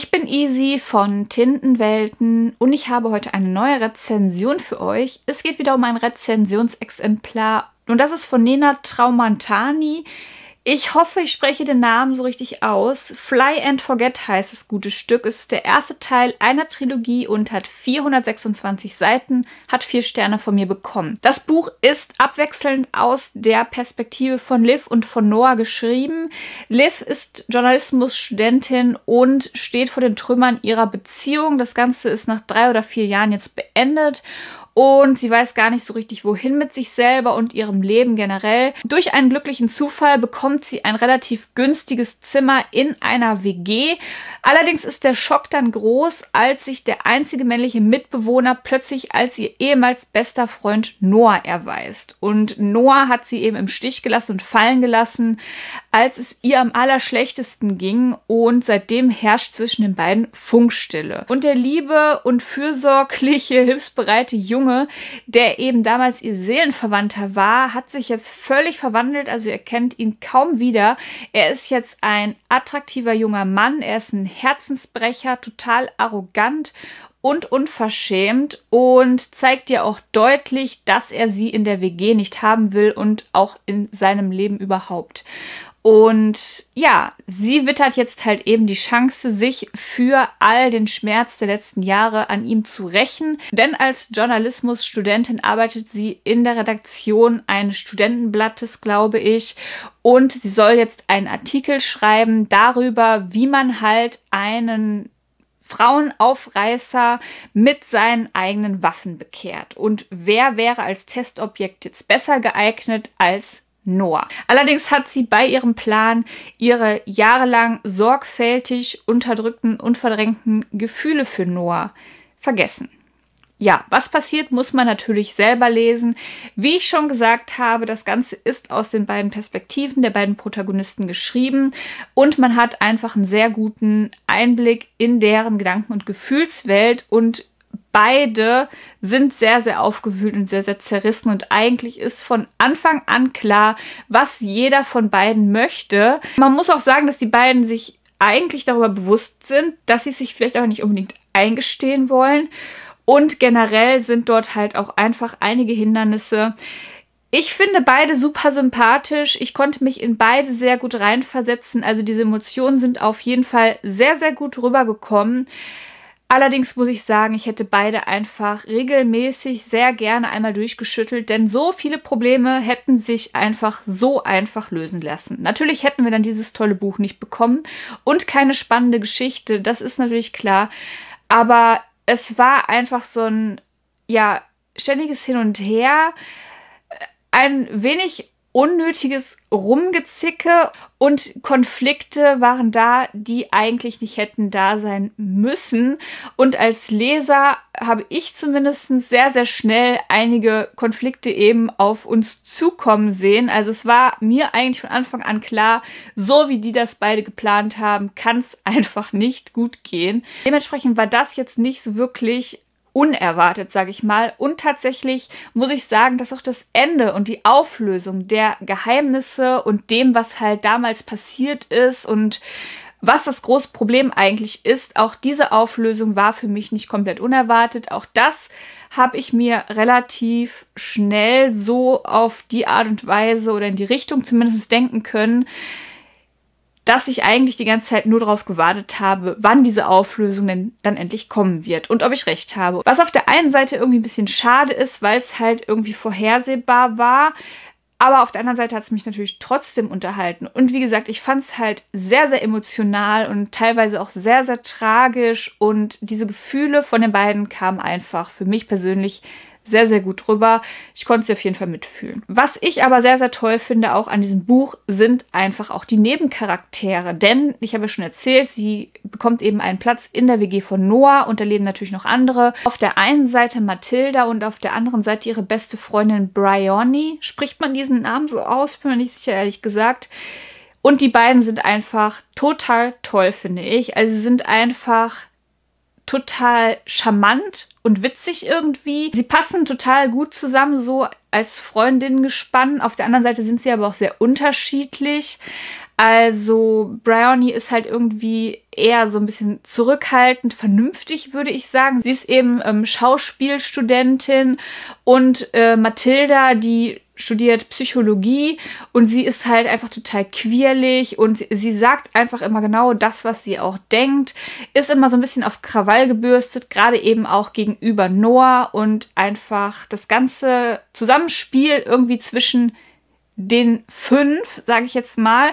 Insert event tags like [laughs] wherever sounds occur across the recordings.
Ich bin Easy von Tintenwelten und ich habe heute eine neue Rezension für euch. Es geht wieder um ein Rezensionsexemplar und das ist von Nena Traumantani. Ich hoffe, ich spreche den Namen so richtig aus. Fly and Forget heißt das gute Stück. Es ist der erste Teil einer Trilogie und hat 426 Seiten, hat vier Sterne von mir bekommen. Das Buch ist abwechselnd aus der Perspektive von Liv und von Noah geschrieben. Liv ist Journalismusstudentin und steht vor den Trümmern ihrer Beziehung. Das Ganze ist nach drei oder vier Jahren jetzt beendet und sie weiß gar nicht so richtig, wohin mit sich selber und ihrem Leben generell. Durch einen glücklichen Zufall bekommt sie ein relativ günstiges Zimmer in einer WG. Allerdings ist der Schock dann groß, als sich der einzige männliche Mitbewohner plötzlich als ihr ehemals bester Freund Noah erweist. Und Noah hat sie eben im Stich gelassen und fallen gelassen, als es ihr am allerschlechtesten ging und seitdem herrscht zwischen den beiden Funkstille. Und der liebe und fürsorgliche, hilfsbereite Junge Junge, der eben damals ihr Seelenverwandter war, hat sich jetzt völlig verwandelt. Also ihr kennt ihn kaum wieder. Er ist jetzt ein attraktiver junger Mann. Er ist ein Herzensbrecher, total arrogant und unverschämt und zeigt dir auch deutlich, dass er sie in der WG nicht haben will und auch in seinem Leben überhaupt. Und ja, sie wittert jetzt halt eben die Chance, sich für all den Schmerz der letzten Jahre an ihm zu rächen. Denn als Journalismusstudentin arbeitet sie in der Redaktion eines Studentenblattes, glaube ich. Und sie soll jetzt einen Artikel schreiben darüber, wie man halt einen Frauenaufreißer mit seinen eigenen Waffen bekehrt. Und wer wäre als Testobjekt jetzt besser geeignet als Noah. Allerdings hat sie bei ihrem Plan ihre jahrelang sorgfältig unterdrückten und verdrängten Gefühle für Noah vergessen. Ja, was passiert, muss man natürlich selber lesen. Wie ich schon gesagt habe, das Ganze ist aus den beiden Perspektiven der beiden Protagonisten geschrieben und man hat einfach einen sehr guten Einblick in deren Gedanken- und Gefühlswelt und beide sind sehr, sehr aufgewühlt und sehr, sehr zerrissen. Und eigentlich ist von Anfang an klar, was jeder von beiden möchte. Man muss auch sagen, dass die beiden sich eigentlich darüber bewusst sind, dass sie sich vielleicht auch nicht unbedingt eingestehen wollen. Und generell sind dort halt auch einfach einige Hindernisse. Ich finde beide super sympathisch. Ich konnte mich in beide sehr gut reinversetzen. Also diese Emotionen sind auf jeden Fall sehr, sehr gut rübergekommen. Allerdings muss ich sagen, ich hätte beide einfach regelmäßig sehr gerne einmal durchgeschüttelt, denn so viele Probleme hätten sich einfach so einfach lösen lassen. Natürlich hätten wir dann dieses tolle Buch nicht bekommen und keine spannende Geschichte, das ist natürlich klar. Aber es war einfach so ein, ja, ständiges Hin und Her, ein wenig unnötiges Rumgezicke und Konflikte waren da, die eigentlich nicht hätten da sein müssen. Und als Leser habe ich zumindest sehr, sehr schnell einige Konflikte eben auf uns zukommen sehen. Also es war mir eigentlich von Anfang an klar, so wie die das beide geplant haben, kann es [laughs] einfach nicht gut gehen. Dementsprechend war das jetzt nicht so wirklich unerwartet, sage ich mal. Und tatsächlich muss ich sagen, dass auch das Ende und die Auflösung der Geheimnisse und dem, was halt damals passiert ist und was das große Problem eigentlich ist, auch diese Auflösung war für mich nicht komplett unerwartet. Auch das habe ich mir relativ schnell so auf die Art und Weise oder in die Richtung zumindest denken können, dass ich eigentlich die ganze Zeit nur darauf gewartet habe, wann diese Auflösung denn dann endlich kommen wird und ob ich recht habe. Was auf der einen Seite irgendwie ein bisschen schade ist, weil es halt irgendwie vorhersehbar war. Aber auf der anderen Seite hat es mich natürlich trotzdem unterhalten. Und wie gesagt, ich fand es halt sehr, sehr emotional und teilweise auch sehr, sehr tragisch. Und diese Gefühle von den beiden kamen einfach für mich persönlich sehr, sehr gut drüber. Ich konnte sie auf jeden Fall mitfühlen. Was ich aber sehr, sehr toll finde auch an diesem Buch sind einfach auch die Nebencharaktere. Denn, ich habe ja schon erzählt, sie bekommt eben einen Platz in der WG von Noah und da leben natürlich noch andere. Auf der einen Seite Mathilda und auf der anderen Seite ihre beste Freundin Bryony. Spricht man diesen Namen so aus? Bin mir nicht sicher, ehrlich gesagt. Und die beiden sind einfach total toll, finde ich. Also sie sind einfach total charmant und witzig irgendwie. Sie passen total gut zusammen, so als Freundinnen gespannt. Auf der anderen Seite sind sie aber auch sehr unterschiedlich. Also Bryony ist halt irgendwie eher so ein bisschen zurückhaltend, vernünftig, würde ich sagen. Sie ist eben ähm, Schauspielstudentin und äh, Mathilda, die studiert Psychologie und sie ist halt einfach total quirlig und sie sagt einfach immer genau das, was sie auch denkt, ist immer so ein bisschen auf Krawall gebürstet, gerade eben auch gegenüber Noah und einfach das ganze Zusammenspiel irgendwie zwischen den fünf, sage ich jetzt mal.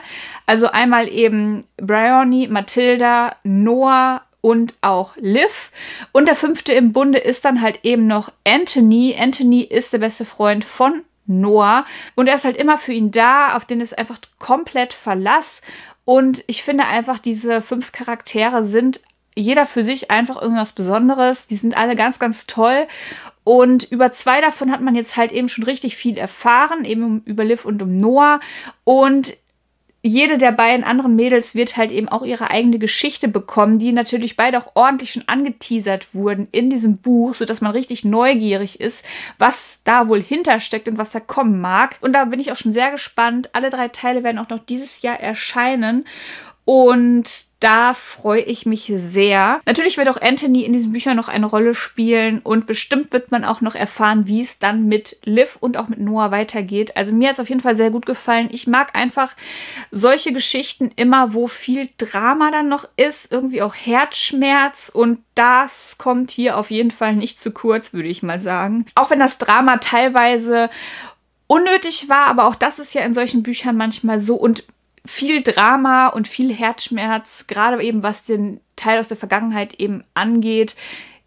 Also einmal eben Bryony, Matilda, Noah und auch Liv. Und der fünfte im Bunde ist dann halt eben noch Anthony. Anthony ist der beste Freund von Noah. Und er ist halt immer für ihn da, auf den ist einfach komplett Verlass. Und ich finde einfach, diese fünf Charaktere sind jeder für sich einfach irgendwas Besonderes. Die sind alle ganz, ganz toll. Und über zwei davon hat man jetzt halt eben schon richtig viel erfahren, eben über Liv und um Noah. Und jede der beiden anderen Mädels wird halt eben auch ihre eigene Geschichte bekommen, die natürlich beide auch ordentlich schon angeteasert wurden in diesem Buch, sodass man richtig neugierig ist, was da wohl hintersteckt und was da kommen mag. Und da bin ich auch schon sehr gespannt. Alle drei Teile werden auch noch dieses Jahr erscheinen. Und da freue ich mich sehr. Natürlich wird auch Anthony in diesen Büchern noch eine Rolle spielen und bestimmt wird man auch noch erfahren, wie es dann mit Liv und auch mit Noah weitergeht. Also mir hat es auf jeden Fall sehr gut gefallen. Ich mag einfach solche Geschichten immer, wo viel Drama dann noch ist, irgendwie auch Herzschmerz und das kommt hier auf jeden Fall nicht zu kurz, würde ich mal sagen. Auch wenn das Drama teilweise unnötig war, aber auch das ist ja in solchen Büchern manchmal so und viel Drama und viel Herzschmerz, gerade eben was den Teil aus der Vergangenheit eben angeht,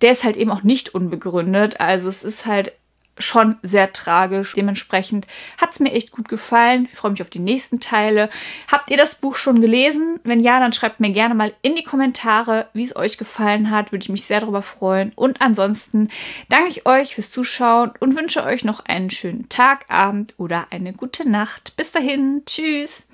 der ist halt eben auch nicht unbegründet. Also es ist halt schon sehr tragisch. Dementsprechend hat es mir echt gut gefallen. Ich freue mich auf die nächsten Teile. Habt ihr das Buch schon gelesen? Wenn ja, dann schreibt mir gerne mal in die Kommentare, wie es euch gefallen hat. Würde ich mich sehr darüber freuen. Und ansonsten danke ich euch fürs Zuschauen und wünsche euch noch einen schönen Tag, Abend oder eine gute Nacht. Bis dahin. Tschüss.